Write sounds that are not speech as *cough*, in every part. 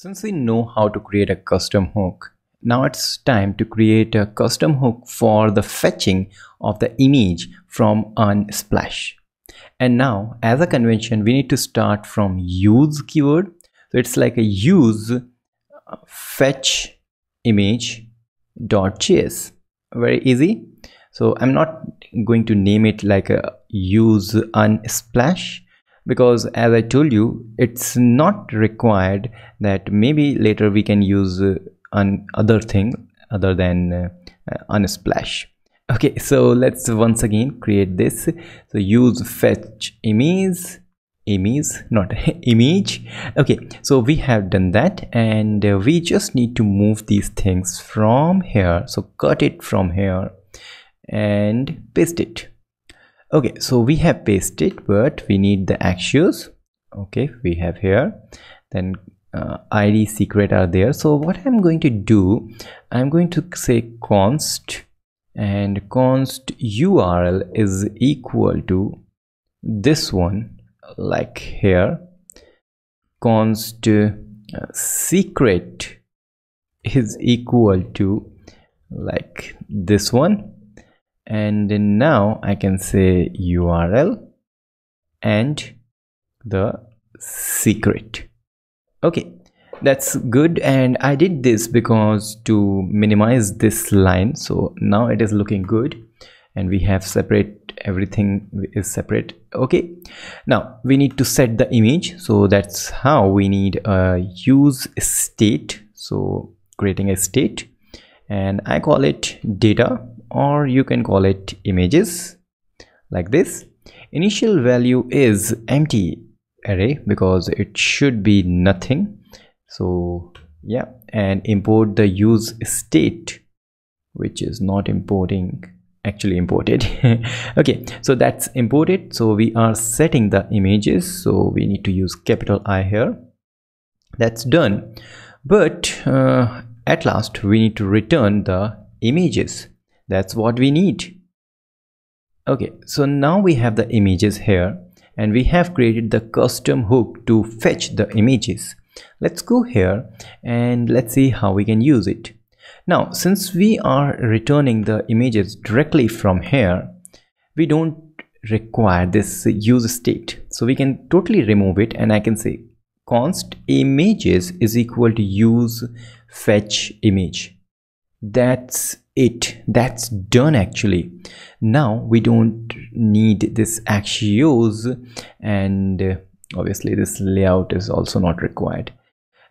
Since we know how to create a custom hook, now it's time to create a custom hook for the fetching of the image from Unsplash. And now as a convention, we need to start from use keyword. So it's like a use uh, fetch image dot js very easy so i'm not going to name it like a use unsplash because as I told you it's not required that maybe later we can use uh, an other thing other than uh, unsplash okay so let's once again create this. So use fetch image image not *laughs* image. Okay so we have done that and uh, we just need to move these things from here. So cut it from here and paste it okay so we have pasted but we need the axios okay we have here. Then uh, id secret are there. So what i'm going to do i'm going to say const and const url is equal to this one like here. Const uh, secret is equal to like this one and then now I can say URL and the secret. Okay that's good. And I did this because to minimize this line so now it is looking good. And we have separate everything is separate. Okay now we need to set the image. So that's how we need a use state. So creating a state. And I call it data or you can call it images like this. Initial value is empty array because it should be nothing. So yeah and import the use state which is not importing actually imported. *laughs* Okay so that's imported. So we are setting the images. So we need to use capital i here. That's done. But uh, at last we need to return the images that's what we need. Okay so now we have the images here and we have created the custom hook to fetch the images. Let's go here and let's see how we can use it. Now since we are returning the images directly from here we don't require this use state. So we can totally remove it and i can say const images is equal to use fetch image. That's it. That's done actually. Now we don't need this axios and uh, obviously this layout is also not required.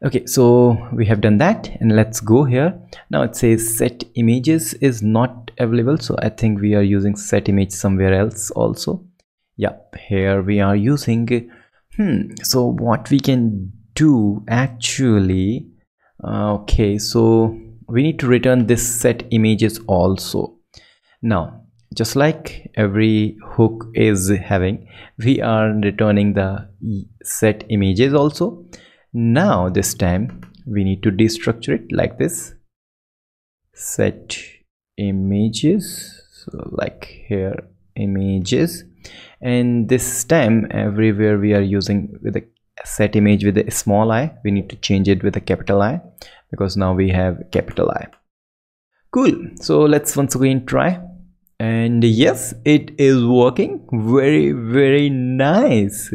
Okay so we have done that and let's go here. Now it says set images is not available so i think we are using set image somewhere else also. Yep here we are using hmm so what we can do actually uh, okay so we need to return this set images also. Now just like every hook is having we are returning the set images also. Now this time we need to destructure it like this. Set images so like here images. And this time everywhere we are using with a set image with a small i we need to change it with a capital i because now we have capital I. Cool. So let's once again try. And yes, it is working. Very, very nice.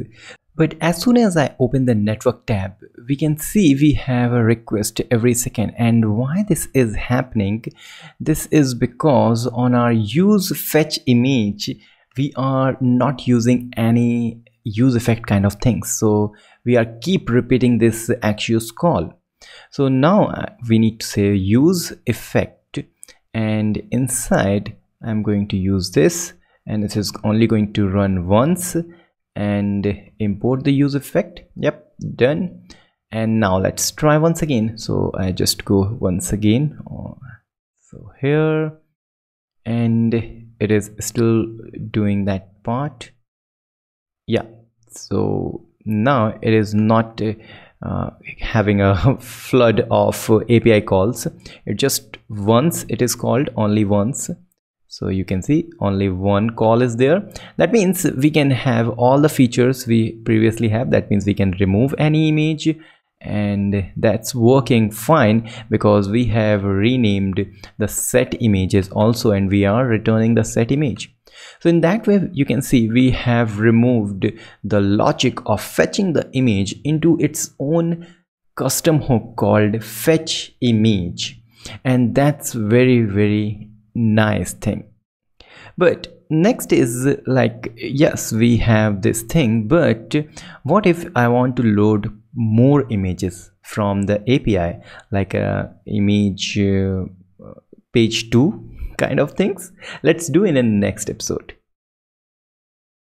But as soon as I open the network tab, we can see we have a request every second. And why this is happening? This is because on our use fetch image, we are not using any use effect kind of things. So we are keep repeating this axios call. So now uh, we need to say use effect. And inside I'm going to use this. And it is only going to run once. And import the use effect. Yep done. And now let's try once again. So I just go once again. So here. And it is still doing that part yeah. So now it is not uh, having a *laughs* flood of API calls. It just once it is called only once. So you can see only one call is there. That means we can have all the features we previously have. That means we can remove any image and that's working fine because we have renamed the set images also and we are returning the set image so in that way you can see we have removed the logic of fetching the image into its own custom hook called fetch image. And that's very very nice thing. But next is like yes we have this thing but what if i want to load more images from the api like a image uh, page 2 kind of things. Let's do in the next episode